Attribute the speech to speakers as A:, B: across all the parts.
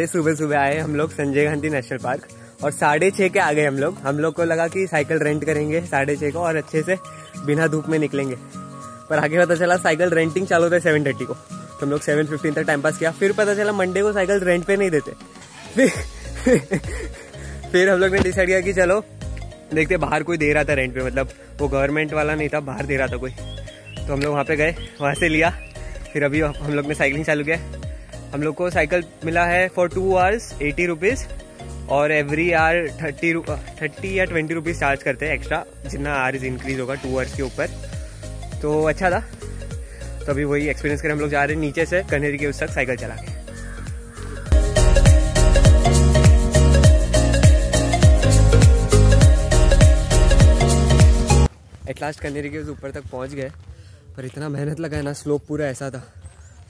A: Monday सुबह सुबह आए हम लोग, संजय गांधी नेशनल पार्क और साढ़े छः के आ गए हम लोग। हम लोग को लगा कि साइकिल रेंट करेंगे साढ़े छः को और अच्छे से बिना धूप में निकलेंगे। पर आगे पता चला साइकिल रेंटिंग चालू होता है सेवन थर्टी को। तो हम लोग सेवन फिफ्टीन तक टाइम पास किया। फिर पता चला मंडे को साइकिल रेंट पे नहीं देते। फिर फिर हम लोग ने डिसाइड किया कि चलो, देखते बाहर कोई दे रहा था रेंट पे मतलब वो गवर्नमेंट वाला नहीं था, बाहर दे रहा था कोई। तो हम लोग वहाँ पे गए, वहाँ से लिया। फिर अभी हम लोग ने साइकिलिंग चालू किया। हम लोग को साइकिल मिला है for two hours eighty rupees और एवरी आर थर्टी थर्टी या ट्वेंटी रुपीज़ चार्ज करते हैं एक्स्ट्रा जितना आवर्स इंक्रीज होगा टू आवर्स के ऊपर। तो अच्छा था। तो अभी वही एक्सपीरियंस कर हम लोग जा रहे हैं नीचे से कनेरी के उस तक साइकिल चला के। एट लास्ट कनेरी के ऊपर तक पहुँच गए, पर इतना मेहनत लगा है ना स्लोप पूरा ऐसा था।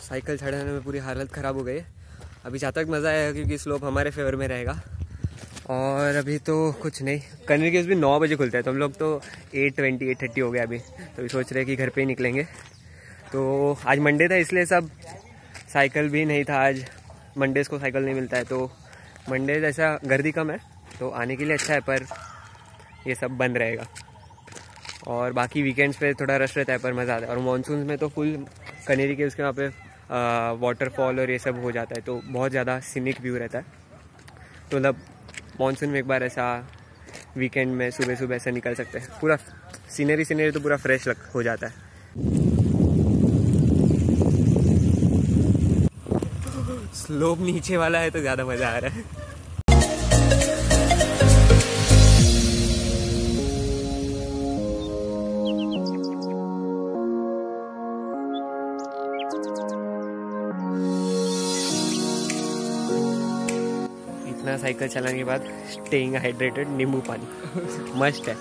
A: साइकिल चढ़ाने में पूरी हालत ख़राब हो गई अभी जहाँ तक मज़ा आएगा क्योंकि स्लोप हमारे फेवर में रहेगा। और अभी तो कुछ नहीं। कनेरी केव्स भी नौ बजे खुलते हैं तो हम लोग तो एट ट्वेंटी एट थर्टी हो गया अभी। तो अभी सोच रहे कि घर पे ही निकलेंगे। तो आज मंडे था, इसलिए सब साइकिल भी नहीं था आज। मंडेज़ को साइकिल नहीं मिलता है तो मंडे जैसा गर्दी कम है तो आने के लिए अच्छा है, पर ये सब बंद रहेगा। और बाकी वीकेंड्स पे थोड़ा रश रहता है, पर मज़ा आता है। और मानसून में तो फुल कनेरी के उसके वहाँ पे वाटरफॉल और ये सब हो जाता है तो बहुत ज़्यादा सीनिक व्यू रहता है। तो मतलब मानसून में एक बार ऐसा वीकेंड में सुबह सुबह ऐसा निकल सकते हैं। पूरा सीनरी सीनरी तो पूरा फ्रेश लग, हो जाता है। स्लोप नीचे वाला है तो ज़्यादा मज़ा आ रहा है। इतना साइकिल चलाने के बाद स्टेइंग हाइड्रेटेड नींबू पानी। मस्ट है।